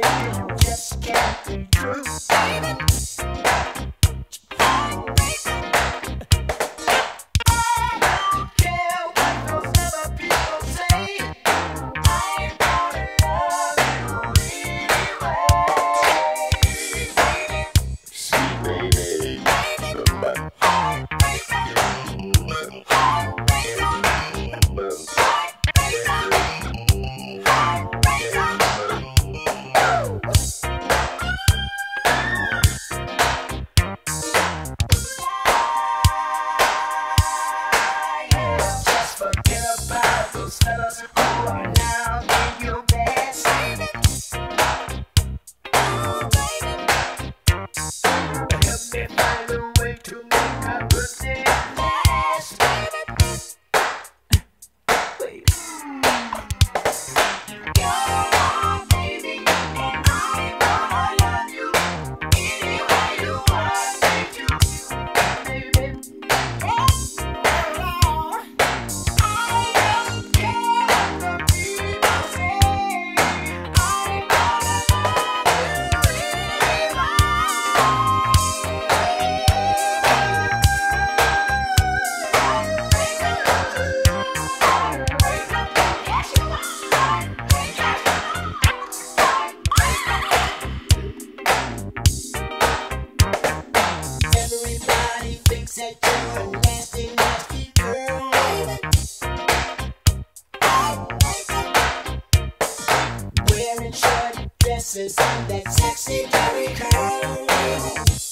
baby. it. You're a nasty, nasty girl. Wearing short dresses and that sexy curly curl.